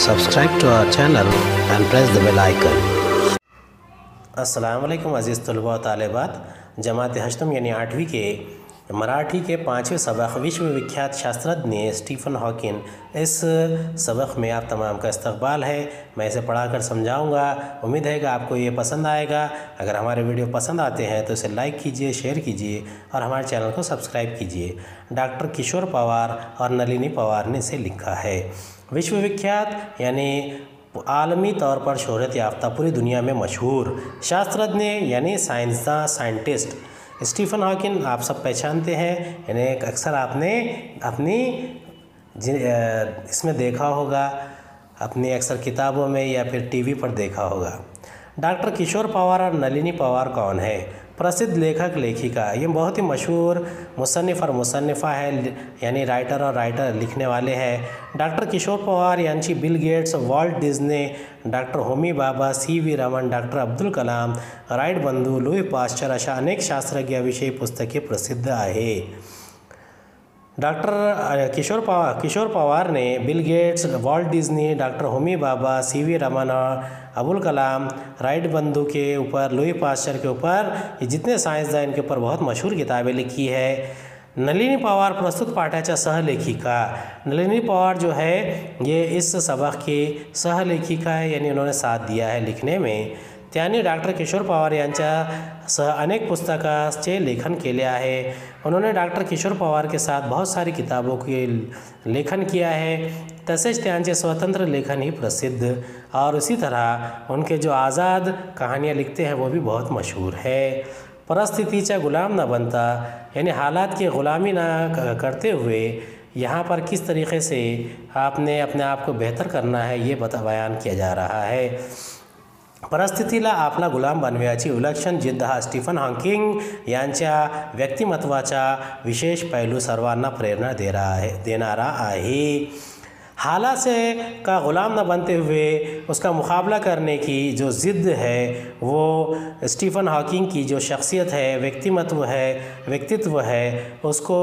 subscribe to our channel and press the bell icon. वालेकुम अज़ीज़ तलबा तालिबात। जमात हश्तम यानी आठवीं के मराठी के पाँचवें सबक विश्व विख्यात शास्त्रज्ञ स्टीफ़न हॉकिन। इस सबक में आप तमाम का इस्तकबाल है। मैं इसे पढ़ाकर समझाऊँगा। उम्मीद है कि आपको ये पसंद आएगा। अगर हमारे वीडियो पसंद आते हैं तो इसे लाइक कीजिए, शेयर कीजिए और हमारे चैनल को सब्सक्राइब कीजिए। डॉक्टर किशोर पवार और नलिनी पवार ने इसे लिखा है। विश्व विख्यात यानी आलमी तौर पर शोहरत याफ्ता पूरी दुनिया में मशहूर शास्त्रज्ञ, यानी साइंसदान साइंटिस्ट स्टीफ़न हॉकिन आप सब पहचानते हैं। यानी अक्सर आपने अपनी इसमें देखा होगा, अपनी अक्सर किताबों में या फिर टीवी पर देखा होगा। डॉक्टर किशोर पवार और नलिनी पवार कौन है? प्रसिद्ध लेखक, लेखिका। ये बहुत ही मशहूर मुसनफ़ और मुसनफ़ा है, यानी राइटर और राइटर लिखने वाले हैं। डॉक्टर किशोर पवार यानी Bill Gates, Walt Disney, doctor Homi Bhabha, C V Raman, doctor Abdul Kalam, Wright बंधु, लुई पास्चर अशा अनेक शास्त्रज्ञाविषयी पुस्तकें प्रसिद्ध आहे। डॉक्टर किशोर पवार किशोर पवार ने Bill Gates, Walt Disney, doctor Homi Bhabha, C V Raman, Abul Kalam, Wright बंधु के ऊपर, लुई पास्चर के ऊपर, ये जितने साइंसदान इनके ऊपर बहुत मशहूर किताबें लिखी है। नलिनी पवार प्रस्तुत पाठाच्या सहलेखिका। नलिनी पवार जो है, ये इस सबक की सहलेखिका है, यानी उन्होंने साथ दिया है लिखने में। त्यांनी डॉक्टर किशोर पवार यांच्या सह अनेक पुस्तकाचे लेखन केले आहे। उन्होंने डॉक्टर किशोर पवार के साथ बहुत सारी किताबों के लेखन किया है। तसेच त्यांचे स्वतंत्र लेखन ही प्रसिद्ध। और इसी तरह उनके जो आज़ाद कहानियाँ लिखते हैं, वो भी बहुत मशहूर है। परिस्थितीचा गुलाम ना बनता, यानी हालात की ग़ुलामी ना करते हुए यहाँ पर किस तरीके से आपने अपने आप को बेहतर करना है, ये बता, बयान किया जा रहा है। परिस्थितीला आपला गुलाम बनवण्याची विलक्षण जिद्द हा स्टीफन हॉकिंग यांच्या व्यक्तिमत्वाचा विशेष पैलू सर्वांना प्रेरणा देणार आहे देणारा आहे. हालात से का ग़ुलाम न बनते हुए उसका मुकाबला करने की जो ज़िद्द है, वो स्टीफ़न हॉकिंग की जो शख्सियत है, व्यक्तिमत्व है, व्यक्तित्व है, उसको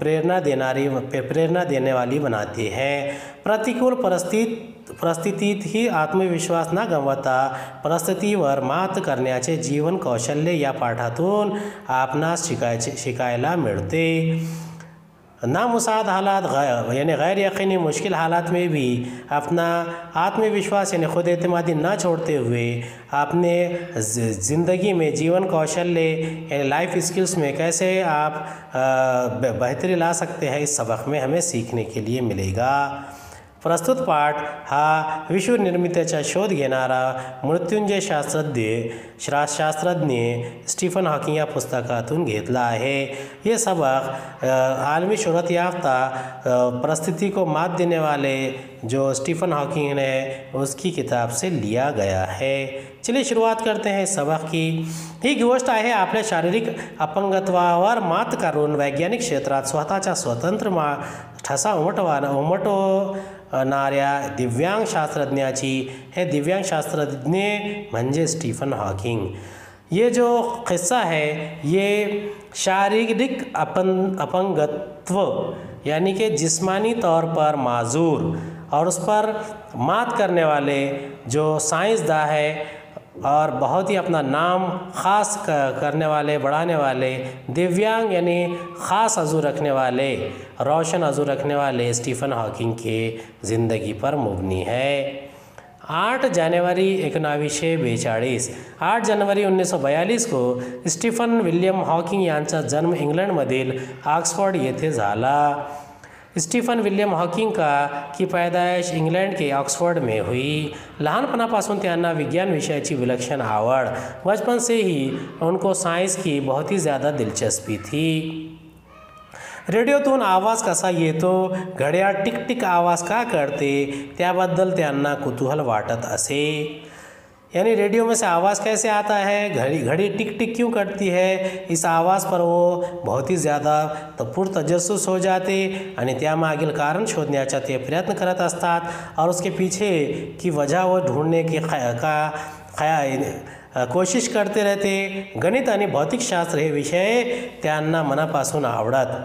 प्रेरणा देनारी, प्रेरणा देने वाली बनाती है। प्रतिकूल परिस्थिति ही आत्मविश्वास न गमवता परिस्थितीवर मात करण्याचे जीवन कौशल्य या पाठातून आपणास शिकायचे, शिकायला मिळते। नामुसाद हालात यानी गैर यकीनी मुश्किल हालात में भी अपना आत्मविश्वास यानी ख़ुद अतमादी ना छोड़ते हुए अपने ज़िंदगी में जीवन कौशल्य यानी लाइफ स्किल्स में कैसे आप बेहतरी ला सकते हैं इस सबक में हमें सीखने के लिए मिलेगा प्रस्तुत पाठ हा विश्वनिर्मितीचा शोध घेणारा मृत्युंजय शास्त्रज्ञ श्रा शास्त्रज्ञ स्टीफन हॉकिंग या घेतला आहे. ये सबक आलमी शहरत याफ्ता परिस्थिति को मात देने वाले जो स्टीफन हॉकिंग ने उसकी किताब से लिया गया है। चलिए शुरुआत करते हैं सबक की। ही गोष्ट आहे आपल्या शारीरिक अपंगत्वावर मात करून वैज्ञानिक क्षेत्रात स्वतःच्या स्वतंत्र मा ठसा उमटवा उमटो नाऱ्या दिव्यांग शास्त्रज्ञाची है दिव्यांग शास्त्रज्ञ म्हणजे स्टीफन हॉकिंग। ये जो किस्सा है, ये शारीरिक अपन, अपंगत्व, यानी कि जिस्मानी तौर पर माजूर, और उस पर मात करने वाले जो साइंसदा है और बहुत ही अपना नाम ख़ास करने वाले, बढ़ाने वाले, दिव्यांग यानी ख़ास अजू रखने वाले, रोशन अजू रखने वाले स्टीफ़न हॉकिंग के ज़िंदगी पर मुबनी है। आठ जानेवारी एकोणावीसशे बेचाळीस आठ जानेवारी उन्नीस सौ बयालीस को स्टीफन विल्यम हॉकिंग यांचा जन्म इंग्लंडमधील ऑक्सफोर्ड येथे झाला। स्टीफन विलियम हॉकिंग का की पैदाइश इंग्लैंड के ऑक्सफोर्ड में हुई। लहानपणापासून त्यांना विज्ञान विषयाची विलक्षण आवड। बचपन से ही उनको साइंस की बहुत ही ज़्यादा दिलचस्पी थी। रेडिओतून आवाज़ कसा येतो? घड्याळ टिक आवाज़ का करते? त्याबद्दल कुतूहल वाटत असे. यानी रेडियो में से आवाज़ कैसे आता है? घड़ी घड़ी टिक टिक क्यों करती है? इस आवाज़ पर वो बहुत ही ज़्यादा तपूर तजस्स हो जाते आणि त्यामागील कारण शोधण्याचा ते प्रयत्न करत असतात और उसके पीछे की वजह वो ढूँढने की का, खया कोशिश करते रहते। गणित आणि भौतिकशास्त्र हे विषय, त्यांना मनापासून आवडत।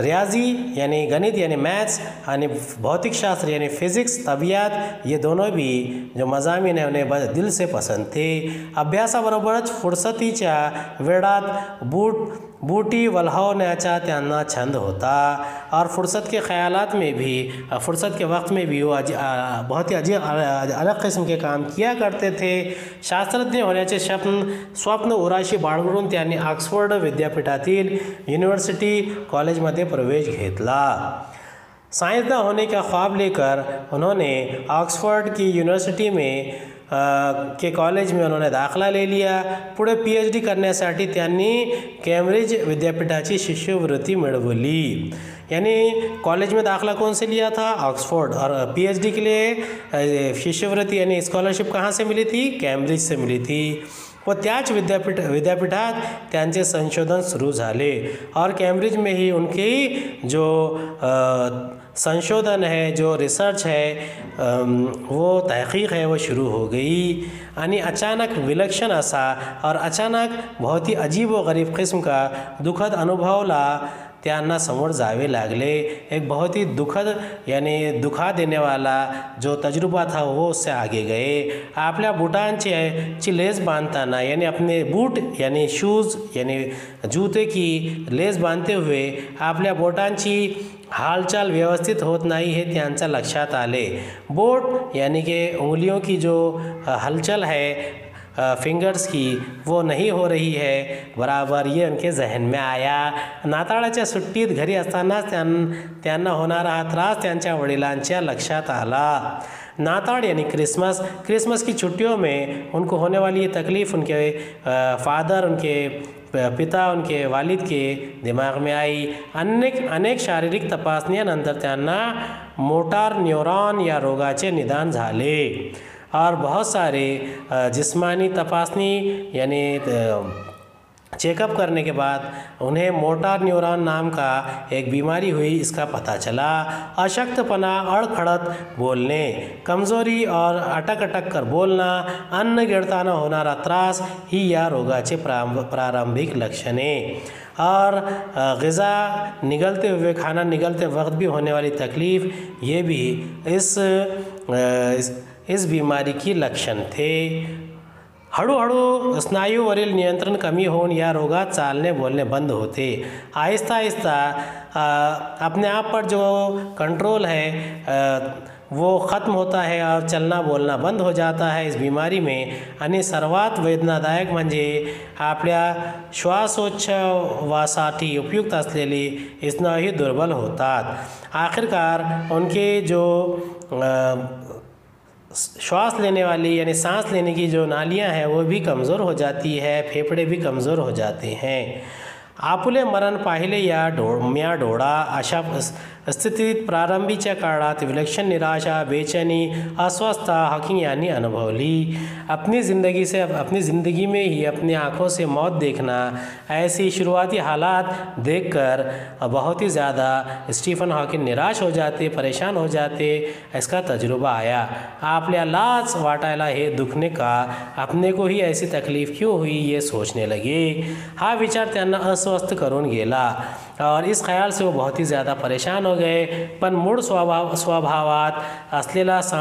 रियाजी, यानी गणित, यानी मैथ्स, यानी भौतिक शास्त्र, यानी फिज़िक्स, तबियात, ये दोनों भी जो मजामी हैं, उन्हें दिल से पसंद थे। अभ्यासाबरोबरच फुरसतीच्या वेळात बूट बूटी वल्हावण्याचा त्यांना छंद होता. और फुर्सत के ख्यालात में भी, फुर्सत के वक्त में भी वो बहुत ही अजीब अलग किस्म के काम किया करते थे। शास्त्रज्ञ होने होण्याचे स्वप्न स्वप्न उराशी बाळगून त्यांनी ऑक्सफोर्ड विद्यापीठातील युनिव्हर्सिटी कॉलेजमध्ये प्रवेश घेतला. साइंसदान होने का ख्वाब लेकर उन्होंने ऑक्सफोर्ड की यूनिवर्सिटी में के कॉलेज में उन्होंने दाखला ले लिया। पुढे पी एच डी करण्यासाठी त्यांनी कैम्ब्रिज विद्यापीठाची शिष्यवृत्ती मिळवली. यानी कॉलेज में दाखला कौन से लिया था? ऑक्सफोर्ड और पीएचडी के लिए शिष्यवृत्ति यानी स्कॉलरशिप कहाँ से मिली थी? कैम्ब्रिज से मिली थी। व त्याच विद्यापीठ विद्यापीठात संशोधन सुरू झाले. और कैम्ब्रिज में ही उनकी जो अ, संशोधन है, जो रिसर्च है वो तहकीक है, वो शुरू हो गई। आणि अचानक विलक्षण असा और अचानक बहुत ही अजीब व गरीब किस्म का दुखद अनुभवला त्यांना समोर जावे लागले। एक बहुत ही दुखद, यानी दुखा देने वाला जो तजुर्बा था, वो उससे आगे गए। आपल्या बुटांची ची लेस बांधताना, यानी अपने बूट, यानी शूज़ यानी जूते की लेस बांधते हुए आपल्या बोटांची हालचाल व्यवस्थित होत नाही हे त्यांच्या लक्षात आले. बोट, यानी कि उंगलियों की जो हलचल है फिंगर्स की, वो नहीं हो रही है. बराबर, ये उनके जहन में आया. नाताळाच्या सुट्टीत घरी असतानाच त्यां त्यांना होणारा हा त्रास त्यांच्या लक्षात आला. नाताड़ यानी क्रिसमस क्रिसमस की छुट्टियों में उनको होने वाली ये तकलीफ़ उनके फादर, उनके पिता उनके वालिद के दिमाग में आई। अनेक अनेक शारीरिक तपासण्यांनंतर त्यांना मोटार न्यूरॉन या रोगाचे निदान झाले। और बहुत सारे जिस्मानी तपासनी यानी चेकअप करने के बाद उन्हें मोटार न्यूरॉन नाम का एक बीमारी हुई इसका पता चला। अशक्तपना अड़खड़त बोलने कमज़ोरी और अटक अटक कर बोलना अन्न गिळताना होणारा त्रास ही या रोगाचे प्रारंभ प्रारंभिक लक्षणे। और ग़िज़ा निगलते हुए खाना निगलते वक्त भी होने वाली तकलीफ़ ये भी इस, इस बीमारी की लक्षण थे। हळूहळू स्नायूवरील नियंत्रण कमी होऊन या रोगात चालने बोलने बंद होते. आहिस्ता आहिस्ता अपने आप पर जो कंट्रोल है वो ख़त्म होता है और चलना बोलना बंद हो जाता है इस बीमारी में. आणि सर्वात वेदनादायक म्हणजे आपल्या श्वासोच्छवासाठी उपयुक्त असलेली स्नायू दुर्बल होतात. आखिरकार उनके जो अ, श्वास लेने वाली, यानी सांस लेने की जो नालियाँ हैं, वो भी कमज़ोर हो जाती है, फेफड़े भी कमज़ोर हो जाते हैं। आपुले मरण पाहिले या डो, म्या ढोड़ा अशा स्थितीत प्रारंभीच्या काळात विलक्षण निराशा, बेचैनी अस्वस्थता हॉकिंग यांनी अनुभवली। अपनी ज़िंदगी से अपनी ज़िंदगी में ही अपनी आँखों से मौत देखना, ऐसी शुरुआती हालात देखकर बहुत ही ज़्यादा स्टीफन हॉकिंग निराश हो जाते, परेशान हो जाते, इसका तजुर्बा आया। आपल्या लाच वाटायला हे दुखने का, अपने को ही ऐसी तकलीफ़ क्यों हुई ये सोचने लगे। हा विचार अस्वस्थ करून गेला। और इस ख्याल से वो बहुत ही ज़्यादा परेशान हो गए। पर मूड स्वभाव, स्वभावात, असलेला स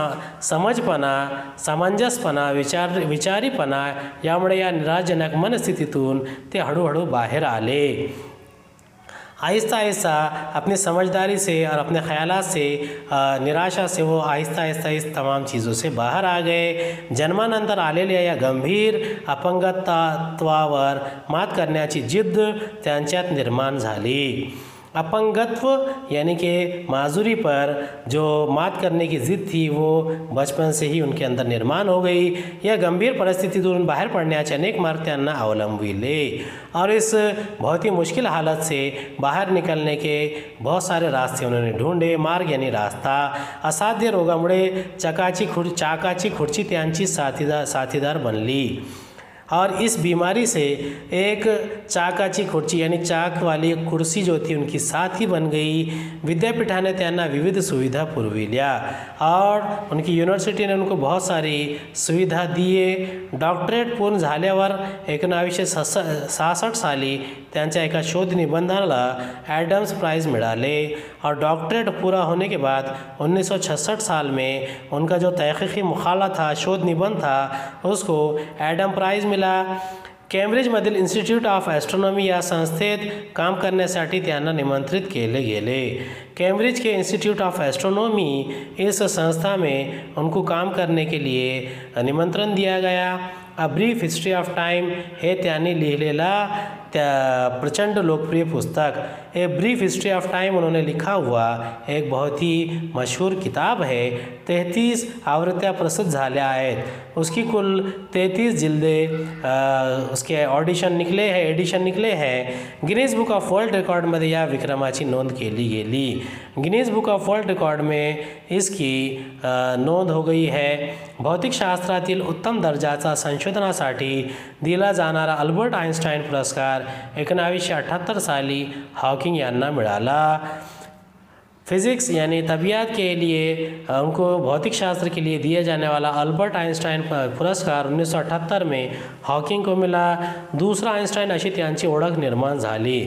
समजपणा सामंजस्यपना, विचार, विचारीपना यामुळे या निराशजनक मनस्थितीतून ते हळूहळू बाहेर आले। आहिस्ता आहिस्ता अपनी समझदारी से और अपने ख्याल से निराशा से वो आहिस्ता आहिस्ता इस तमाम चीज़ों से बाहर आ गए। जन्मानंतर आलेल्या या गंभीर, अपंगत्वावर मात करण्याची जिद्द निर्माण झाली। अपंगत्व, यानी कि माजूरी पर जो मात करने की ज़िद थी, वो बचपन से ही उनके अंदर निर्माण हो गई। या गंभीर परिस्थितीतून बाहेर पडण्याचे अनेक मार्ग त्यांना अवलंबिले और इस बहुत ही मुश्किल हालत से बाहर निकलने के बहुत सारे रास्ते उन्होंने ढूंढे। मार्ग यानी रास्ता। असाध्य रोगामुळे चकाची खुर, चाकाची खुर्ची त्यांची साथीदार साथीदार बनली और इस बीमारी से एक चाकाची खुर्ची, यानी चाक वाली कुर्सी जो थी, उनकी साथ ही बन गई। विद्यापीठा ने त्यांना विविध सुविधा पुरविल्या और उनकी यूनिवर्सिटी ने उनको बहुत सारी सुविधा दिए। डॉक्टरेट पूर्ण झाल्यावर एकोणावीसशे सस साली त्यांच्या शोध निबंधाला एडम्स प्राइज़ मिडाले और डॉक्टरेट पूरा होने के बाद 1966 साल में उनका जो तहकीकी मुखाला था शोध निबंध था, उसको एडम प्राइज़ मिला। केम्ब्रिजमधील इन्स्टिट्यूट ऑफ़ ॲस्ट्रॉनॉमी या संस्थेत काम करण्यासाठी त्यांना निमंत्रित केले गेले. कैम्ब्रिज के इंस्टीट्यूट ऑफ़ एस्ट्रोनॉमी इस संस्था में उनको काम करने के लिए निमंत्रण दिया गया। A brief history of time हे त्यांनी लिहिलेला त्या प्रचंड लोकप्रिय पुस्तक. A brief history of time उन्होंने लिखा हुआ एक बहुत ही मशहूर किताब है, तैंतीस आवृत्त्या प्रसिद्ध आहेत। उसकी कुल तैंतीस जिल्दे उसके ऑडिशन निकले हैं एडिशन निकले हैं। गिनीज बुक ऑफ़ वर्ल्ड रेकॉर्डमध्ये या विक्रमाची नोंद केली गेली। Guinness book of world record में इसकी नोंद हो गई है। भौतिक भौतिकशास्त्रातील उत्तम दर्जाचा संशोधनासाठी दिला जाणारा अल्बर्ट आइन्स्टाईन पुरस्कार एकोणावीसशे अठ्ठ्याहत्तर साली हॉकिंग यांना मिळाला फिज़िक्स यानी तबियत के लिए उनको भौतिक शास्त्र के लिए दिया जाने वाला अल्बर्ट आइंस्टाइन पुरस्कार उन्नीस सौ अठहत्तर में हॉकिंग को मिला। दूसरा आइंस्टाइन अशी त्यांची ओळख निर्माण झाली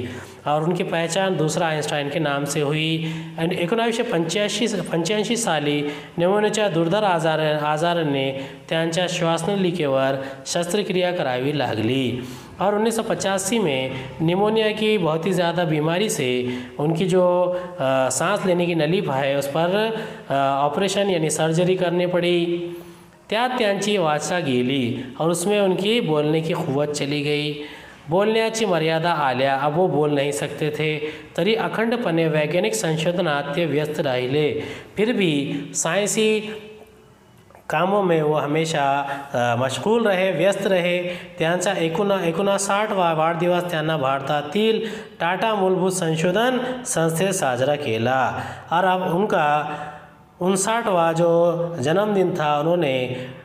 और उनकी पहचान दूसरा आइंस्टाइन के नाम से हुई। आणि एकोणावीसशे पंच्याऐंशी पंच्याऐंशी साली न्युमोनियाच्या दुर्धर आजार आजाराने त्यांच्या श्वासनलिकेवर शस्त्रक्रिया करावी लागली। और उन्नीस सौ पचासी में निमोनिया की बहुत ही ज़्यादा बीमारी से उनकी जो सांस लेने की नली है, उस पर ऑपरेशन यानी सर्जरी करनी पड़ी। त्यात त्यांची वाचा गेली और उसमें उनकी बोलने की क़ुवत चली गई। बोलने बोलण्याची मर्यादा आल्या, अब वो बोल नहीं सकते थे। तरी अखंडपणे वैज्ञानिक संशोधनात ते व्यस्त राहिले फिर भी सायन्सी कामों में वो हमेशा मशगूल रहे, व्यस्त रहे। त्यांचा एकोणा एकोणासाठवा वाढदिवस त्यांना भारतातील टाटा मूलभूत संशोधन संस्थेत साजरा केला. और अब उनका उनसाठवा जो जन्मदिन था, उन्होंने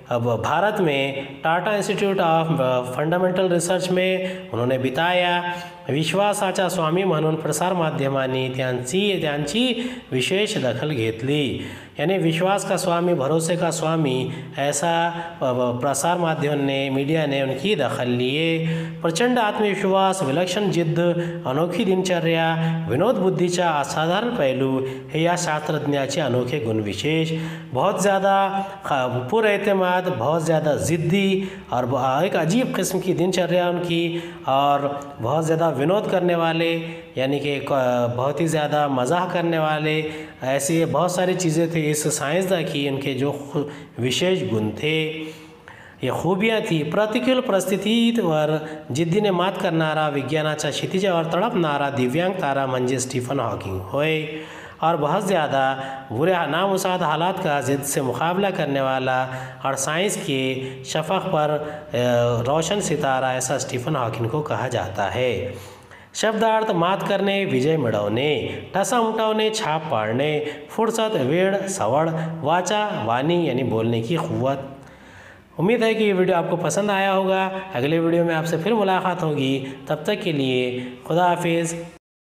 अब भारत में Tata institute of fundamental research में उन्होंने बिताया। विश्वासाच्या स्वामी म्हणून त्यांची विशेष दखल घेतली. यानी विश्वास का स्वामी, भरोसे का स्वामी, ऐसा प्रसार माध्यम ने मीडिया ने उनकी दखल लिए. प्रचंड आत्मविश्वास, विलक्षण जिद्द, अनोखी दिनचर्या, विनोद बुद्धीचा असाधारण पैलू, हे या शास्त्रज्ञाचे अनोखे गुण विशेष. बहुत ज़्यादा पूरे अतमाद बहुत ज़्यादा ज़िद्दी, और एक अजीब किस्म की दिनचर्या उनकी, और बहुत ज़्यादा विनोद करने वाले, यानी कि बहुत ही ज़्यादा मज़ाक करने वाले, ऐसी बहुत सारी चीज़ें थी इस साइंसदा की, इनके जो विशेष गुण थे। ये खूबियाँ थी, प्रतिकूल परिस्थिति और जिद्दी ने मात करणारा और तड़प नारा दिव्यांग तारा म्हणजे स्टीफन हॉकिंग होय और बहुत ज़्यादा बुरे नामुसाद हालात का ज़िद से मुकाबला करने वाला और साइंस के शफक पर रोशन सितारा ऐसा स्टीफन हॉकिन को कहा जाता है। शब्दार्थ मात करणे विजय मिळवणे ठसा उमटवणे छाप पाड़ने, फुर्सत, वेड़, सवड़, वाचा वाणी यानी बोलने की क़ुवत। उम्मीद है कि ये वीडियो आपको पसंद आया होगा। अगले वीडियो में आपसे फिर मुलाकात होगी। तब तक के लिए खुदा हाफिज़।